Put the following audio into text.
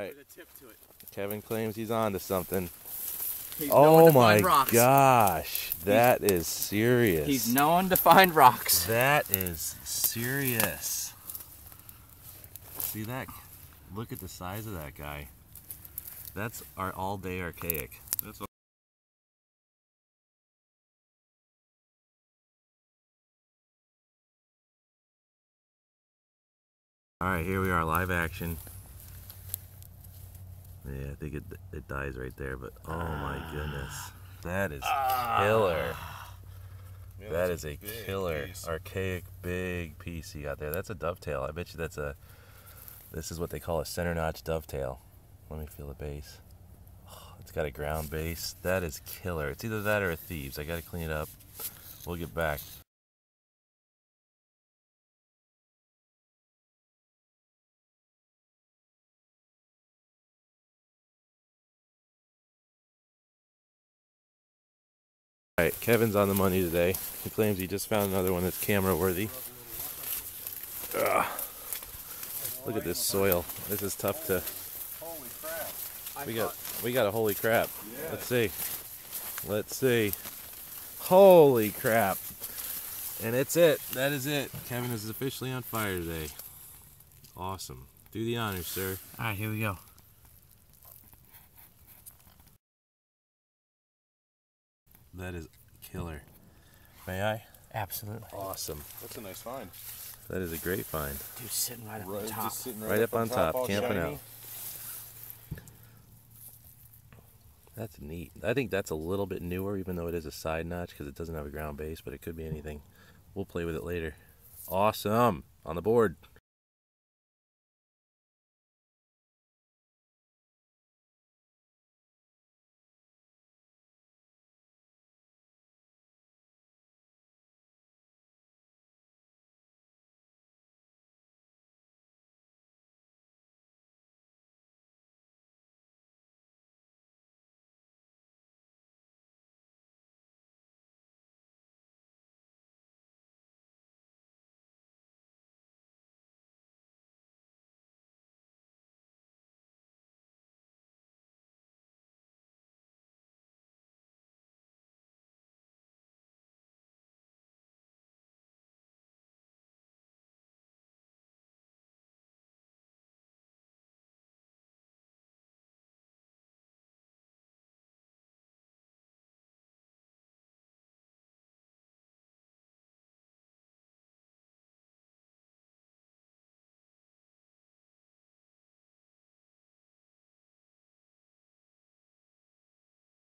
Right. With a tip to it. Kevin claims he's on to something. He's oh my gosh, that is serious. He's known to find rocks. That is serious. See that? Look at the size of that guy. That's our all-day archaic. That's All right, here we are, live action. Yeah, I think it it dies right there, but oh my ah. goodness, that is ah. killer. Yeah, that's is a killer, piece. archaic, big piece you got there. That's a dovetail. I bet you that's a. This is what they call a center notch dovetail. Let me feel the base. Oh, it's got a ground base. That is killer. It's either that or a Thebes. I got to clean it up. We'll get back. All right, Kevin's on the money today. He claims he just found another one that's camera worthy. Ugh. Look at this soil. This is tough to. Holy crap. We got we got a holy crap. Let's see. Let's see. Holy crap. And it's it. That is it. Kevin is officially on fire today. Awesome. Do the honors, sir. All right, here we go. That is killer. May I? Absolutely. Awesome. That's a nice find. That is a great find. Dude, sitting right up Right, on top. just sitting Right up on top, all camping shiny. out. That's neat. I think that's a little bit newer, even though it is a side notch because it doesn't have a ground base, but it could be anything. We'll play with it later. Awesome. On the board.